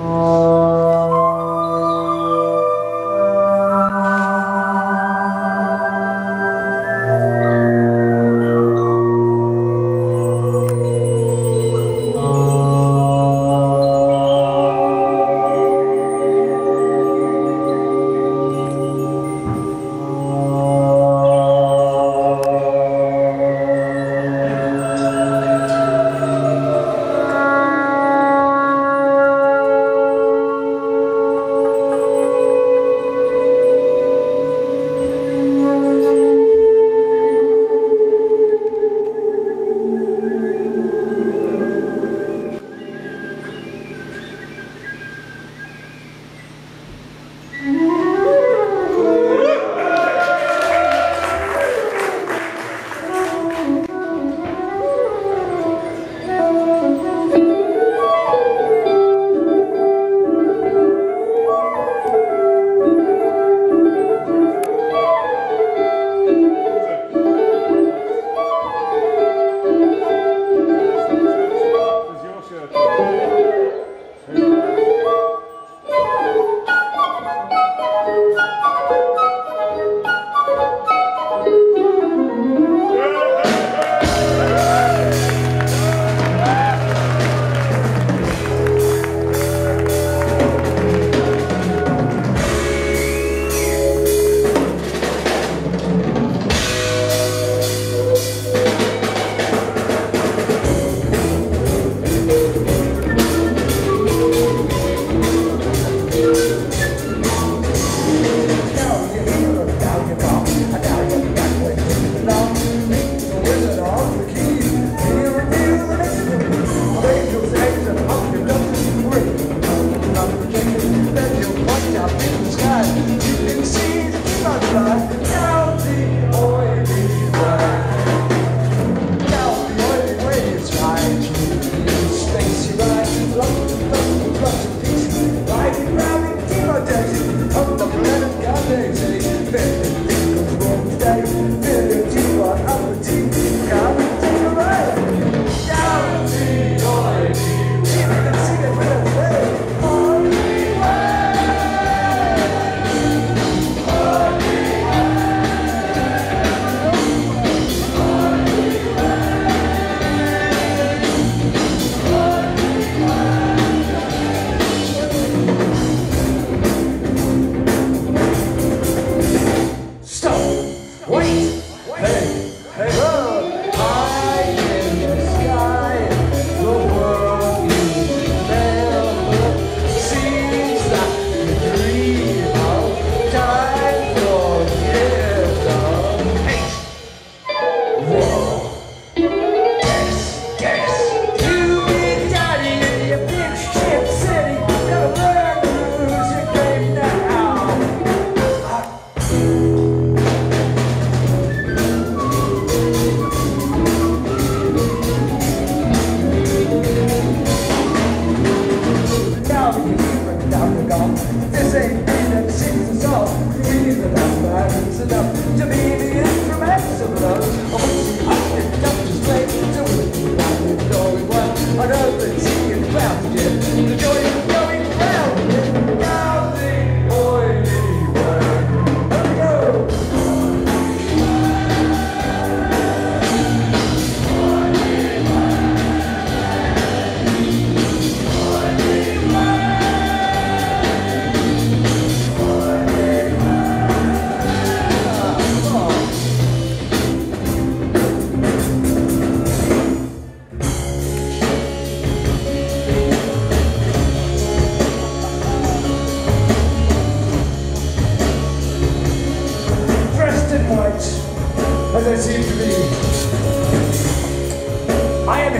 Música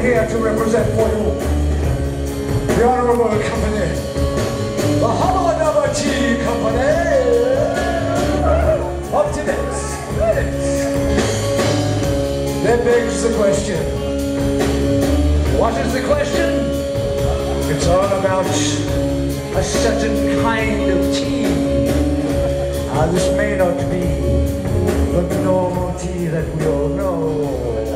here to represent for you the Honorable Company, the Hamanaba Tea Company of Tibet. That begs the question. What is the question? It's all about a certain kind of tea. Uh, this may not be the normal tea that we all know.